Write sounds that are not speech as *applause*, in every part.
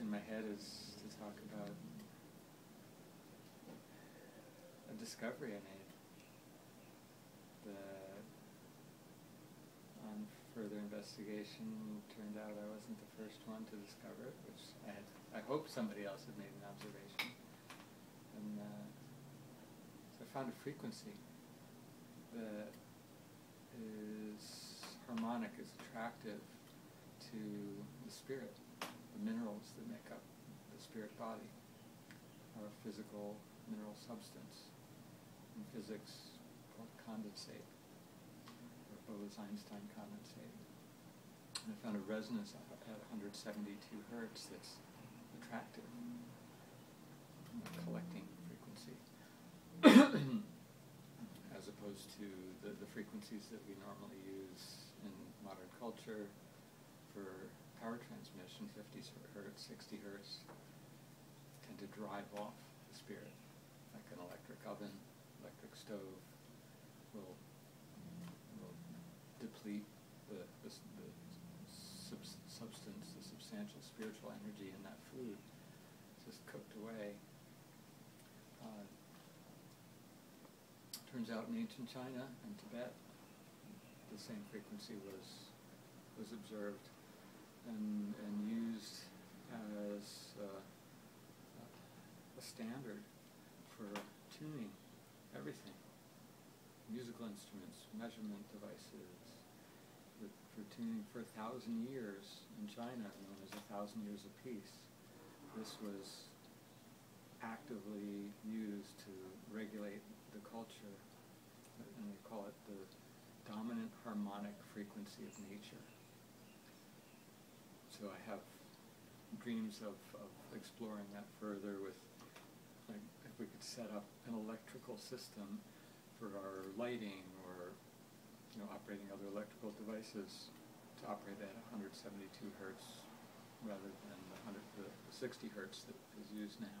in my head is to talk about a discovery I made. That on further investigation turned out I wasn't the first one to discover it, which I had I hope somebody else had made an observation. And uh, so I found a frequency that is harmonic, is attractive to the spirit, the minerals that make up the spirit body, our physical mineral substance. In physics, called condensate, or Bose-Einstein condensate. And I found a resonance at 172 hertz that's attractive, collecting frequency, *coughs* as opposed to the, the frequencies that we normally use in modern culture power transmission, 50 hertz, 60 hertz, tend to drive off the spirit, like an electric oven electric stove will, will deplete the, the, the sub substance, the substantial spiritual energy in that food. Just cooked away. Uh, turns out in ancient China and Tibet, the same frequency was was observed and, and used as uh, a standard for tuning everything. Musical instruments, measurement devices, for tuning for a thousand years in China, known as a thousand years of peace. This was actively used to regulate the culture, and they call it the dominant harmonic frequency of nature. So I have dreams of, of exploring that further with like if we could set up an electrical system for our lighting or you know operating other electrical devices to operate at 172 hertz rather than the, 100, the 60 hertz that is used now.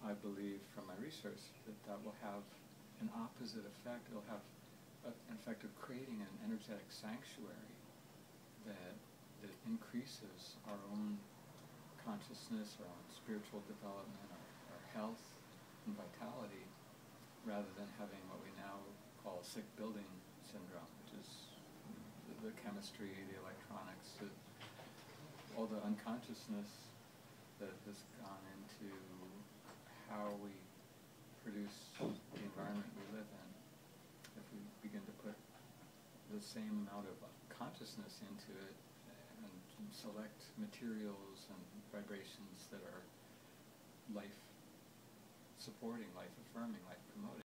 I believe from my research that that will have an opposite effect. It'll have a, an effect of creating an energetic sanctuary that that increases our own consciousness, our own spiritual development, our health and vitality rather than having what we now call sick building syndrome, which is the, the chemistry, the electronics, the, all the unconsciousness that has gone into how we produce the environment we live in. If we begin to put the same amount of consciousness into it select materials and vibrations that are life supporting, life affirming, life promoting.